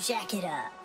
Jack it up.